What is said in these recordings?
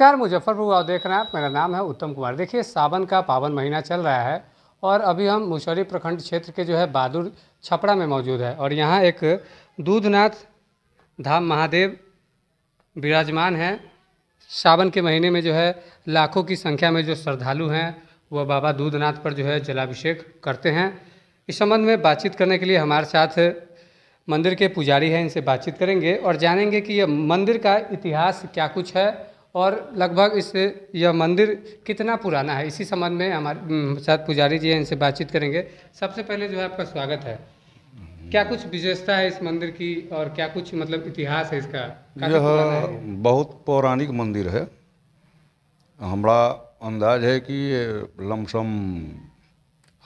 नमस्कार मुजफ्फरपुर आप देख रहे हैं आप। मेरा नाम है उत्तम कुमार। देखिए, सावन का पावन महीना चल रहा है और अभी हम मुशहरी प्रखंड क्षेत्र के जो है बहादुर छपड़ा में मौजूद है और यहाँ एक दूधनाथ धाम महादेव विराजमान हैं। सावन के महीने में जो है लाखों की संख्या में जो श्रद्धालु हैं, वह बाबा दूधनाथ पर जो है जलाभिषेक करते हैं। इस संबंध में बातचीत करने के लिए हमारे साथ मंदिर के पुजारी हैं, इनसे बातचीत करेंगे और जानेंगे कि यह मंदिर का इतिहास क्या कुछ है और लगभग इस यह मंदिर कितना पुराना है? इसी संबंध में हमारे हम्म, साथ पुजारी जी हैं इनसे बातचीत करेंगे। सबसे पहले जो है आपका स्वागत है। क्या कुछ विशेषता है इस मंदिर की और क्या कुछ मतलब इतिहास है इसका? यह है। बहुत पौराणिक मंदिर है। हमारा अंदाज है कि ये लमसम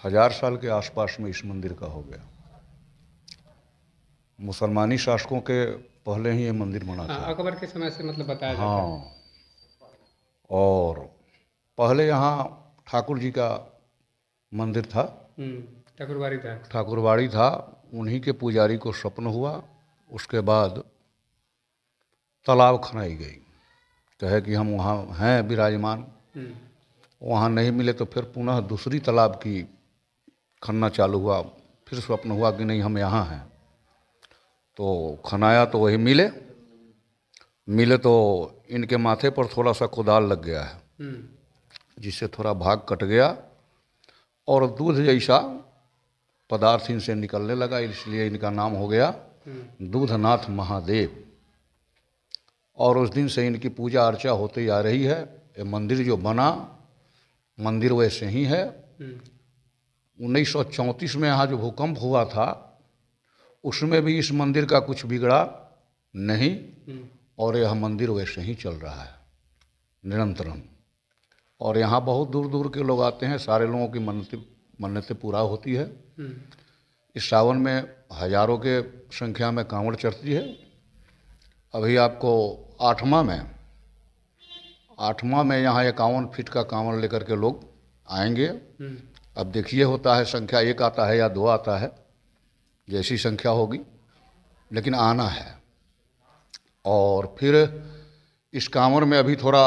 हज़ार साल के आसपास में इस मंदिर का हो गया। मुसलमानी शासकों के पहले ही ये मंदिर बना था। हाँ, अकबर के समय से मतलब बताया हाँ और पहले यहाँ ठाकुर जी का मंदिर था। हम्म, ठाकुरबाड़ी था। ठाकुरबाड़ी था उन्हीं के पुजारी को स्वप्न हुआ उसके बाद तालाब खनाई गई। कहे कि हम वहाँ हैं विराजमान। हम्म, वहाँ नहीं मिले तो फिर पुनः दूसरी तालाब की खनना चालू हुआ फिर स्वप्न हुआ कि नहीं हम यहाँ हैं। तो खनाया तो वही मिले मिले तो इनके माथे पर थोड़ा सा कुदाल लग गया है। हम्म, जिससे थोड़ा भाग कट गया और दूध जैसा पदार्थ इनसे निकलने लगा इसलिए इनका नाम हो गया हम्म, दूधनाथ महादेव। और उस दिन से इनकी पूजा अर्चा होती आ रही है। ये मंदिर जो बना मंदिर वैसे ही है। हम्म, 1934 में यहाँ जो भूकंप हुआ था। उसमें भी इस मंदिर का कुछ बिगड़ा नहीं। और यह मंदिर वैसे ही चल रहा है निरंतरम। और यहाँ बहुत दूर दूर के लोग आते हैं सारे लोगों की मन्नतें मन्नतें पूरा होती है। हम्म, इस सावन में हज़ारों के संख्या में कांवड़ चढ़ती है। अभी आपको आठवां में आठवां में यहाँ इक्यावन फीट का कांवड़ लेकर के लोग आएँगे। हम्म, अब देखिए होता है संख्या एक आता है या दो आता है जैसी संख्या होगी लेकिन आना है। और फिर इस कांवड़ में अभी थोड़ा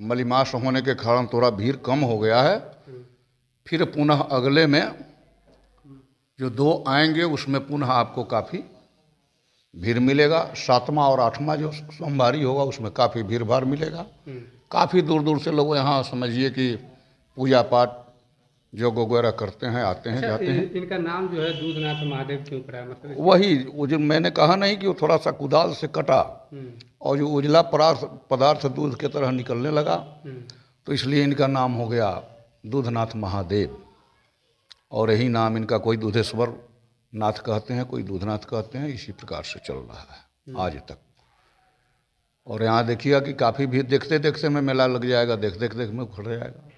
मलिमास होने के कारण थोड़ा भीड़ कम हो गया है। फिर पुनः अगले में जो दो आएँगे उसमें पुनः आपको काफ़ी भीड़ मिलेगा। सातवां और आठवां जो सोमवारी होगा उसमें काफ़ी भीड़ भाड़ मिलेगा। हम्म, काफ़ी दूर दूर से लोग यहाँ समझिए कि पूजा पाठ योग वगैरह करते हैं आते हैं अच्छा, जाते हैं। इनका नाम जो है दूधनाथ महादेव क्यों पड़ा है? मतलब वही वो जो मैंने कहा नहीं कि वो थोड़ा सा कुदाल से कटा हम्म, और जो उजला पदार्थ दूध के तरह निकलने लगा हम्म, तो इसलिए इनका नाम हो गया दूधनाथ महादेव। और यही नाम इनका कोई दूधेश्वर नाथ कहते हैं कोई दूधनाथ कहते हैं इसी प्रकार से चल रहा है आज तक। और यहाँ देखिएगा कि काफ़ी भी देखते देखते में मेला लग जाएगा देख देख देख में खुल जाएगा।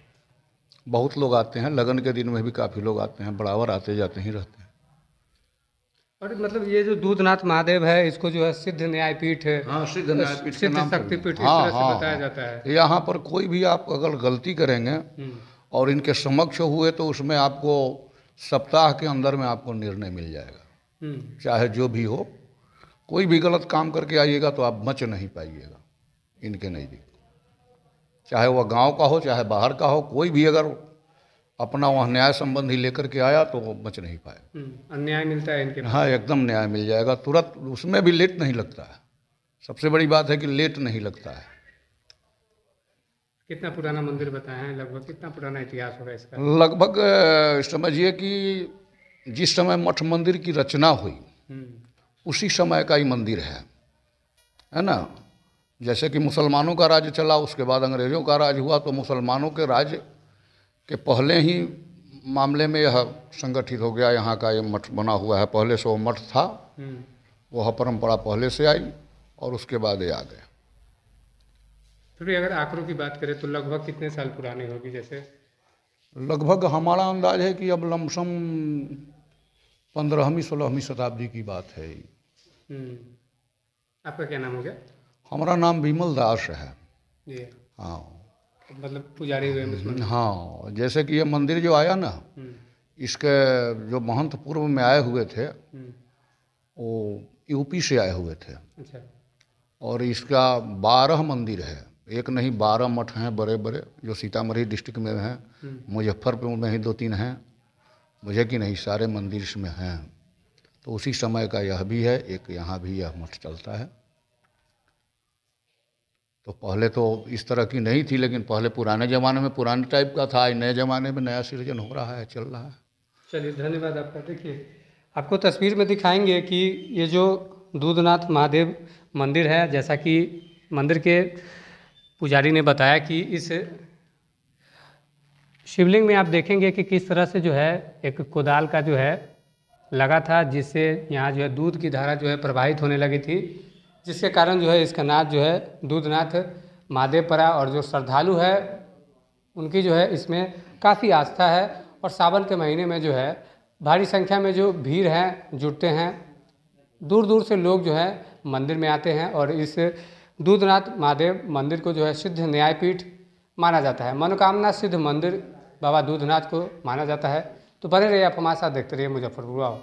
बहुत लोग आते हैं लगन के दिन में भी काफ़ी लोग आते हैं बराबर आते जाते ही रहते हैं। और मतलब ये जो दूधनाथ महादेव है इसको जो है सिद्ध न्यायपीठ हाँ सिद्ध न्यायपीठ सिद्ध। शक्तिपीठ हाँ, से हाँ, बताया हाँ। जाता है। यहाँ पर कोई भी आप अगर गलती करेंगे हम्म, और इनके समक्ष हुए तो उसमें आपको सप्ताह के अंदर में आपको निर्णय मिल जाएगा। हम्म, चाहे जो भी हो कोई भी गलत काम करके आइएगा तो आप बच नहीं पाइएगा इनके नज़दीक चाहे वह गाँव का हो चाहे बाहर का हो कोई भी अगर अपना वह न्याय संबंधी लेकर के आया तो वो बच नहीं पाए हम्म, अन्याय मिलता है इनके हाँ एकदम न्याय मिल जाएगा। तुरंत उसमें भी लेट नहीं लगता है। सबसे बड़ी बात है कि लेट नहीं लगता है। कितना पुराना मंदिर बताए हैं? लगभग कितना पुराना इतिहास होगा इसका? लगभग समझिए कि जिस समय मठ मंदिर की रचना हुई हम्म, उसी समय का ही मंदिर है। है ना? जैसे कि मुसलमानों का राज चला उसके बाद अंग्रेज़ों का राज हुआ तो मुसलमानों के राज के पहले ही मामले में यह संगठित हो गया यहाँ का ये मठ बना हुआ है। पहले से वो मठ था वह परंपरा पहले से आई और उसके बाद ये आ गया फिर भी अगर आंकड़ों की बात करें तो लगभग कितने साल पुरानी होगी जैसे? लगभग हमारा अंदाज है कि अब लमसम पंद्रहवीं सोलहवीं शताब्दी की बात है हम्म, आपका क्या नाम हो गया? हमारा नाम विमल दास है। हाँ। मतलब पुजारी हुए हाँ जैसे कि ये मंदिर जो आया ना हम्म, इसके जो महंत पूर्व में आए हुए थे हम्म, वो यूपी से आए हुए थे। अच्छा। और इसका बारह मंदिर है। एक नहीं बारह मठ हैं बड़े बड़े जो सीतामढ़ी डिस्ट्रिक्ट में हैं मुजफ्फरपुर में ही दो तीन हैं मुझे कि नहीं सारे मंदिर इसमें हैं। तो उसी समय का यह भी है एक यहाँ भी यह मठ चलता है। तो पहले तो इस तरह की नहीं थी, लेकिन पहले पुराने ज़माने में, पुराने टाइप का था, नए ज़माने में नया सृजन हो रहा है, चल रहा है। चलिए, धन्यवाद आपका। देखिए, आपको तस्वीर में दिखाएँगे कि ये जो दूधनाथ महादेव मंदिर है, जैसा कि मंदिर के पुजारी ने बताया कि इस शिवलिंग में आप देखेंगे कि किस तरह से जो है, एक कोदाल का जो है, लगा था, जिससे यहाँ जो है दूध की धारा जो है प्रवाहित होने लगी थी। जिसके कारण जो है इसका नाथ जो है, दूधनाथ महादेव पड़ा और जो श्रद्धालु है, उनकी जो है इसमें काफ़ी आस्था है और सावन के महीने में जो है, भारी संख्या में जो भीड़ है, जुटते हैं दूर दूर से लोग जो है, मंदिर में आते हैं और इस दूधनाथ महादेव मंदिर को जो है सिद्ध न्यायपीठ माना जाता है। मनोकामना सिद्ध मंदिर बाबा दूधनाथ को माना जाता है। तो बने रहिए, आप हमारे साथ देखते रहिए मुजफ्फरपुर। आओ